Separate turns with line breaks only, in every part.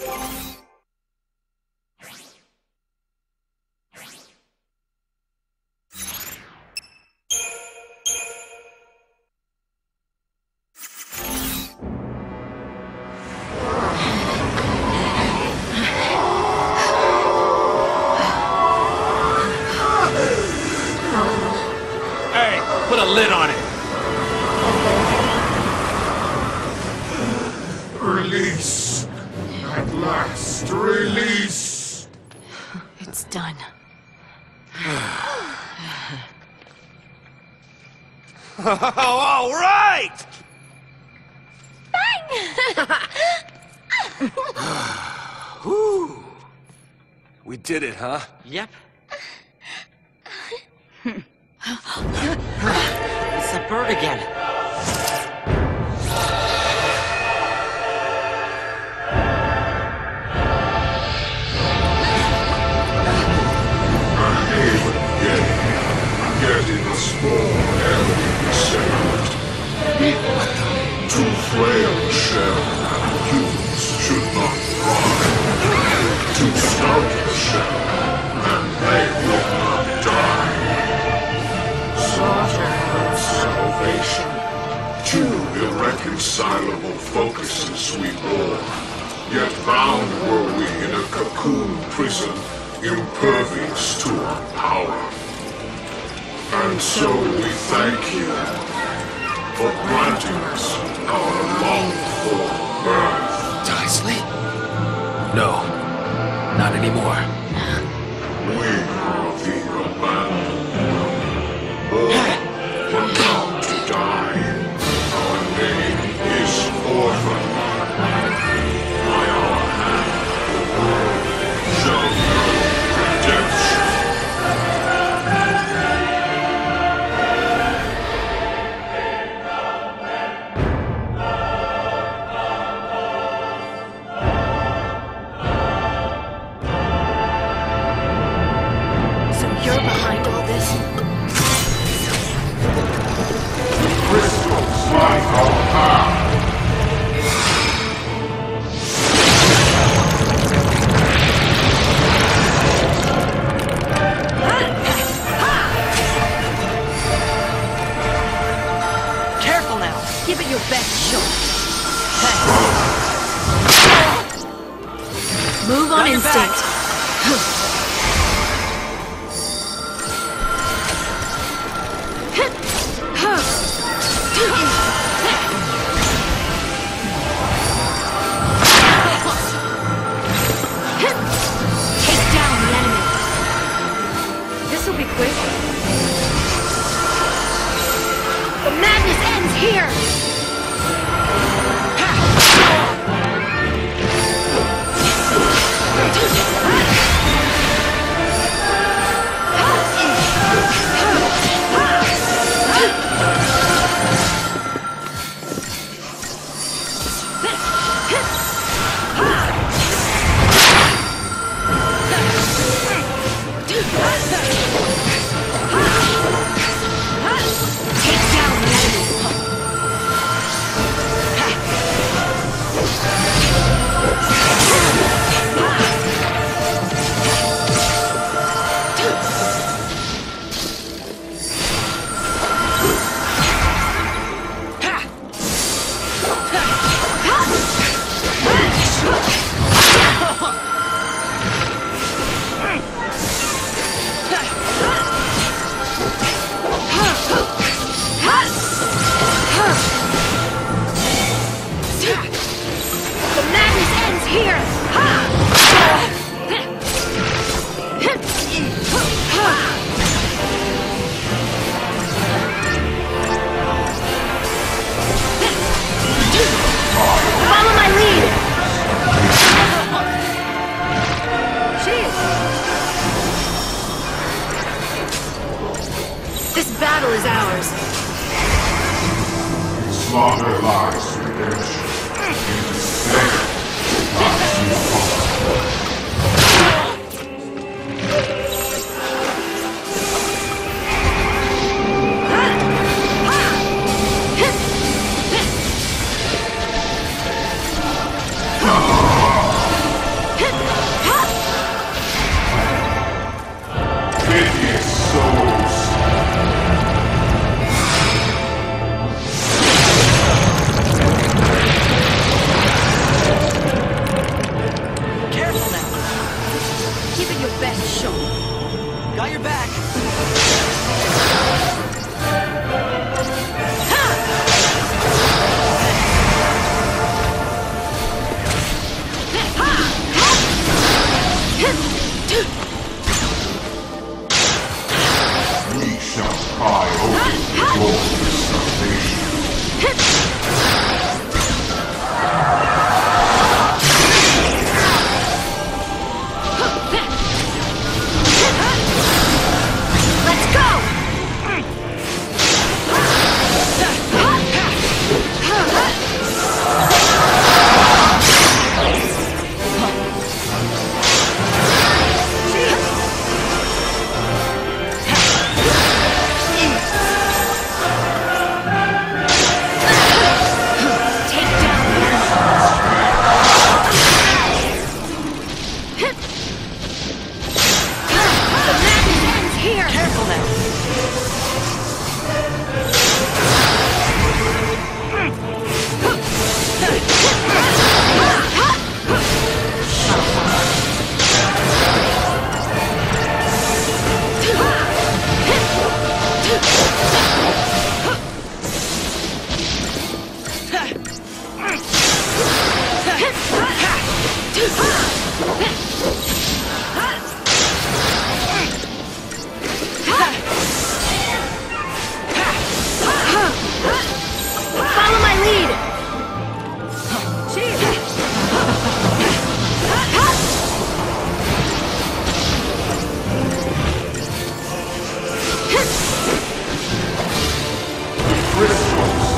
Hey,
It's done.
all right! Whew. We did it, huh?
Yep. it's a bird again.
Irreconcilable focuses we bore. Yet bound were we in a cocoon prison, impervious to our power. And so we thank you for granting us our longed-for birth.
Dysley? No, not anymore.
Behind all this?
Crystals like our path.
Careful now. Give it your best shot. Hey. Move on instinct. with you.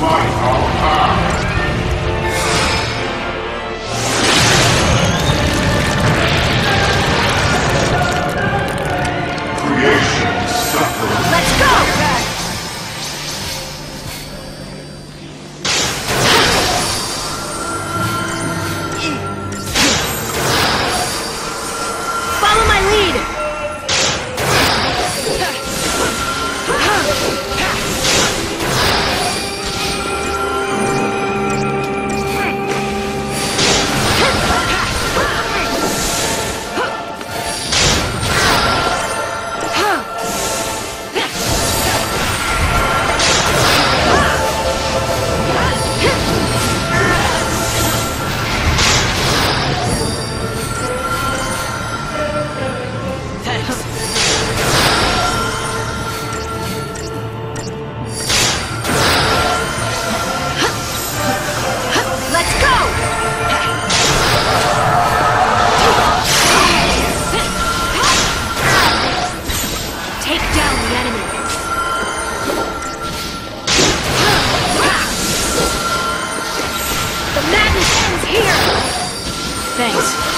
Crystals
down the enemy. The madness ends here! Thanks.